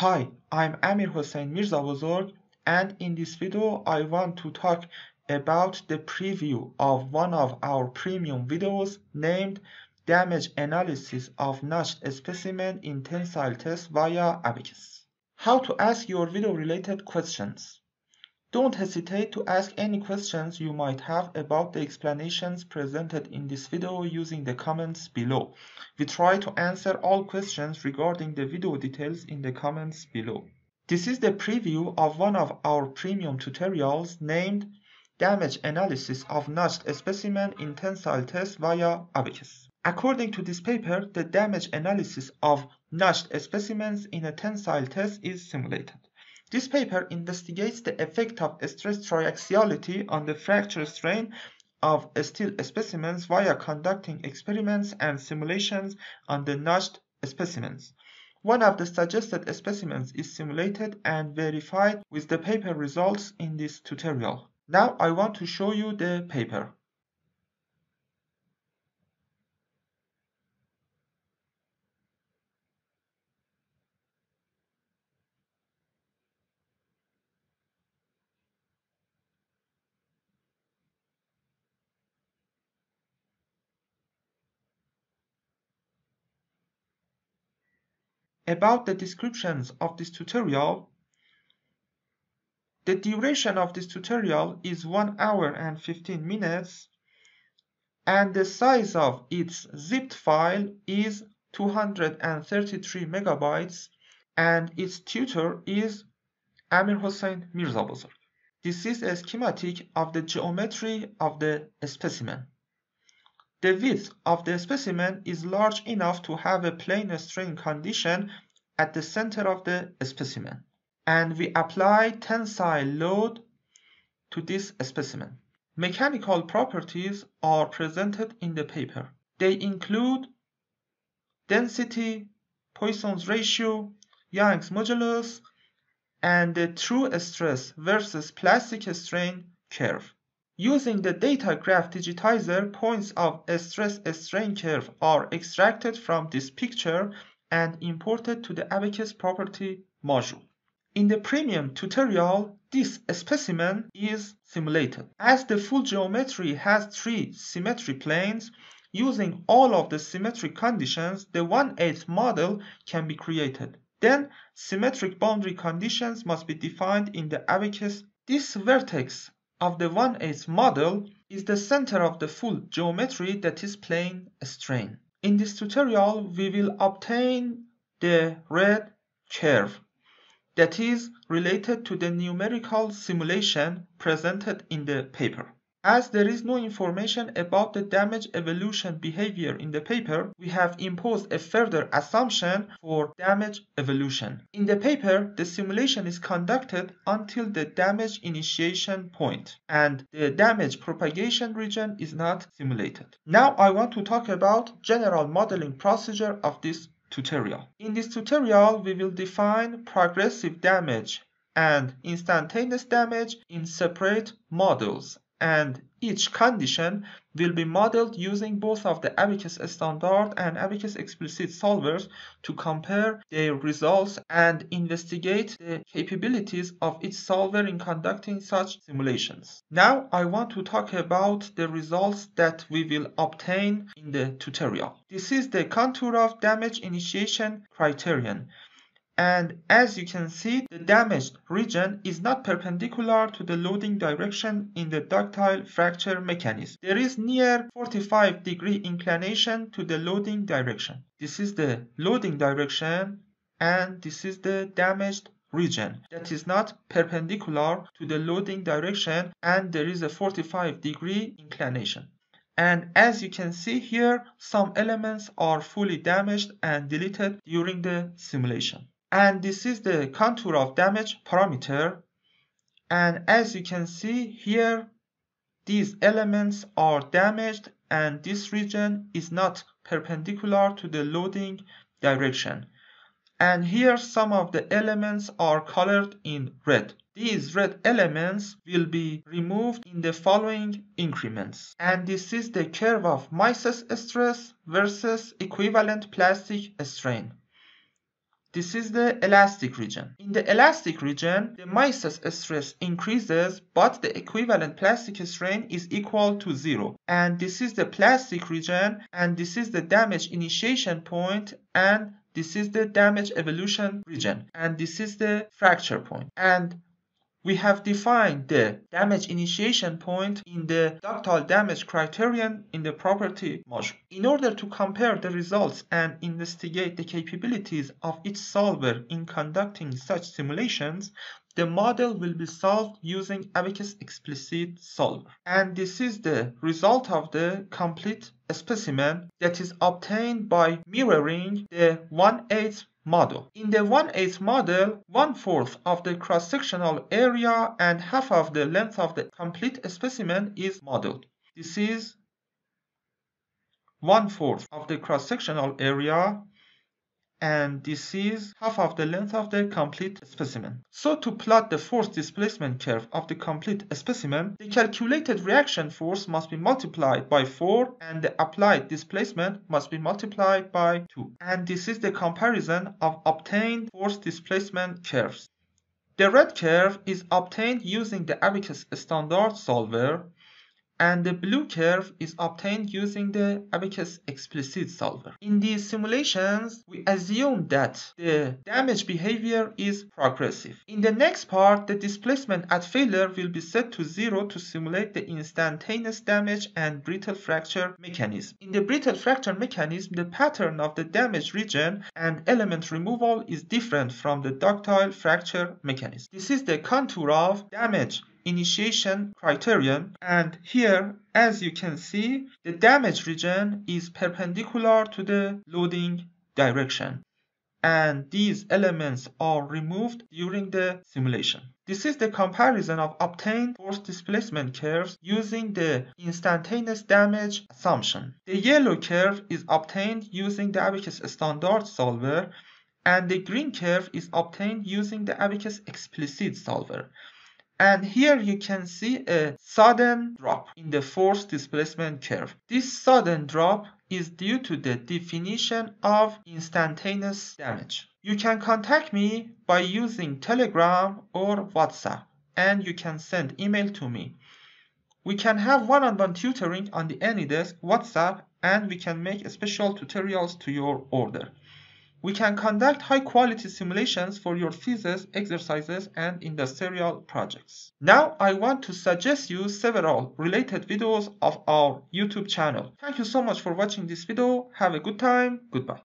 Hi, I'm Amir Hossein Mirzabozorg and in this video I want to talk about the preview of one of our premium videos named Damage Analysis of Notched Specimen in Tensile Test via Abaqus. How to ask your video related questions. Don't hesitate to ask any questions you might have about the explanations presented in this video using the comments below. We try to answer all questions regarding the video details in the comments below. This is the preview of one of our premium tutorials named Damage Analysis of Notched Specimen in Tensile Test via Abaqus. According to this paper, the damage analysis of notched specimens in a tensile test is simulated. This paper investigates the effect of stress triaxiality on the fracture strain of steel specimens via conducting experiments and simulations on the notched specimens. One of the suggested specimens is simulated and verified with the paper results in this tutorial. Now I want to show you the paper. About the descriptions of this tutorial, the duration of this tutorial is 1 hour and 15 minutes and the size of its zipped file is 233 megabytes and its tutor is Amir Hossein Mirzabozorg. This is a schematic of the geometry of the specimen. The width of the specimen is large enough to have a plane strain condition at the center of the specimen. And we apply tensile load to this specimen. Mechanical properties are presented in the paper. They include density, Poisson's ratio, Young's modulus, and the true stress versus plastic strain curve. Using the data graph digitizer, points of a stress-strain curve are extracted from this picture and imported to the Abaqus property module. In the premium tutorial, this specimen is simulated. As the full geometry has three symmetry planes, using all of the symmetric conditions, the 1/8 model can be created. Then, symmetric boundary conditions must be defined in the Abaqus. This vertex of the 1/8 model is the center of the full geometry that is plane strain. In this tutorial, we will obtain the red curve that is related to the numerical simulation presented in the paper. As there is no information about the damage evolution behavior in the paper, we have imposed a further assumption for damage evolution. In the paper, the simulation is conducted until the damage initiation point, and the damage propagation region is not simulated. Now I want to talk about general modeling procedure of this tutorial. In this tutorial, we will define progressive damage and instantaneous damage in separate models and each condition will be modeled using both of the Abaqus standard and Abaqus explicit solvers to compare their results and investigate the capabilities of each solver in conducting such simulations. Now I want to talk about the results that we will obtain in the tutorial. This is the contour of damage initiation criterion and as you can see the damaged region is not perpendicular to the loading direction in the ductile fracture mechanism. There is near 45 degree inclination to the loading direction. This is the loading direction and this is the damaged region that is not perpendicular to the loading direction and there is a 45 degree inclination. And as you can see here, some elements are fully damaged and deleted during the simulation and this is the contour of damage parameter. And as you can see here these elements are damaged and this region is not perpendicular to the loading direction. And here some of the elements are colored in red. These red elements will be removed in the following increments. And this is the curve of Mises stress versus equivalent plastic strain This is the elastic region. In the elastic region, the Mises stress increases, but the equivalent plastic strain is equal to zero. And this is the plastic region, and this is the damage initiation point, and this is the damage evolution region, and this is the fracture point. And we have defined the damage initiation point in the ductile damage criterion in the property module. In order to compare the results and investigate the capabilities of each solver in conducting such simulations, the model will be solved using Abaqus explicit solver. And this is the result of the complete specimen that is obtained by mirroring the 1/8 model. In the 1/8 model, one-fourth of the cross-sectional area and half of the length of the complete specimen is modeled. This is one-fourth of the cross-sectional area and this is half of the length of the complete specimen. So to plot the force displacement curve of the complete specimen, the calculated reaction force must be multiplied by 4 and the applied displacement must be multiplied by 2. And this is the comparison of obtained force displacement curves. The red curve is obtained using the Abaqus standard solver and the blue curve is obtained using the Abaqus explicit solver. In these simulations, we assume that the damage behavior is progressive. In the next part, the displacement at failure will be set to zero to simulate the instantaneous damage and brittle fracture mechanism. In the brittle fracture mechanism, the pattern of the damage region and element removal is different from the ductile fracture mechanism. This is the contour of damage initiation criterion and here as you can see the damage region is perpendicular to the loading direction and these elements are removed during the simulation. This is the comparison of obtained force displacement curves using the instantaneous damage assumption. The yellow curve is obtained using the Abaqus standard solver and the green curve is obtained using the Abaqus explicit solver. And here you can see a sudden drop in the force displacement curve. This sudden drop is due to the definition of instantaneous damage. You can contact me by using Telegram or WhatsApp and you can send email to me. We can have one-on-one -on -one tutoring on the AnyDesk, WhatsApp and we can make special tutorials to your order. We can conduct high-quality simulations for your thesis, exercises, and industrial projects. Now, I want to suggest you several related videos of our YouTube channel. Thank you so much for watching this video. Have a good time. Goodbye.